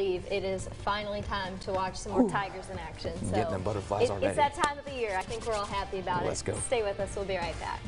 believe it is finally time to watch some more Tigers in action. So Getting them butterflies it- already. It's that time of the year. I think we're all happy about Let's it. go. Stay with us. We'll be right back.